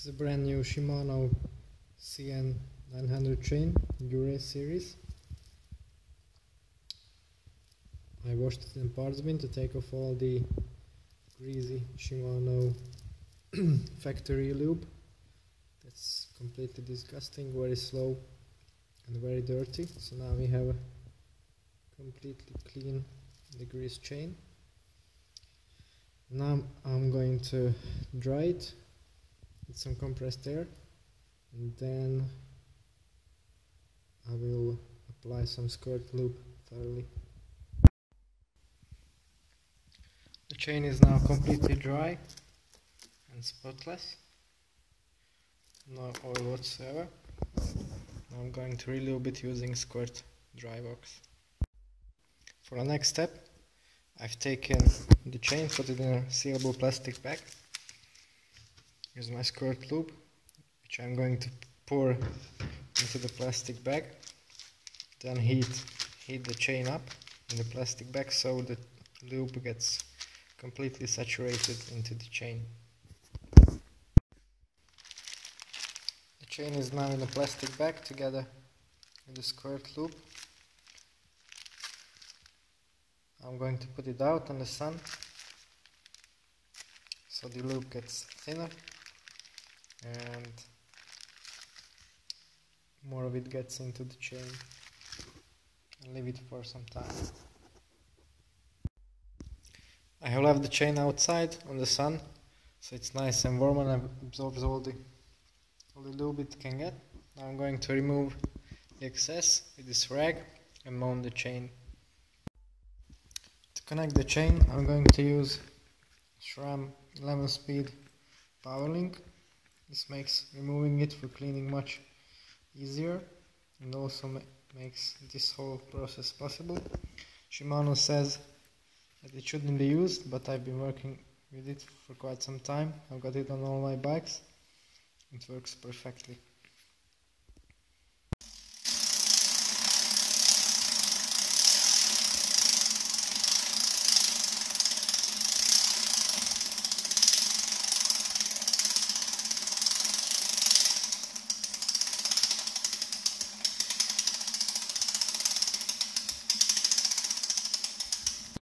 This is a brand new Shimano CN900 chain, Dura series. I washed it in parts bin to take off all the greasy Shimano factory lube. That's completely disgusting, very slow and very dirty. So now we have a completely clean grease chain. Now I'm going to dry it some compressed air and then I will apply some squirt lube thoroughly. The chain is now completely dry and spotless, no oil whatsoever. Now I'm going to relube it using squirt dry box. For the next step I've taken the chain, put it in a sealable plastic bag. Here's my squirt lube, which I'm going to pour into the plastic bag. Then heat, heat the chain up in the plastic bag so the lube gets completely saturated into the chain. The chain is now in the plastic bag together with the squirt lube. I'm going to put it out on the sun so the lube gets thinner and more of it gets into the chain and leave it for some time. I have left the chain outside on the sun so it's nice and warm and absorbs all the all the lube it can get. Now I'm going to remove the excess with this rag and mount the chain To connect the chain I'm going to use SRAM 11 speed power link this makes removing it for cleaning much easier and also ma makes this whole process possible. Shimano says that it shouldn't be used but I've been working with it for quite some time. I've got it on all my bikes. It works perfectly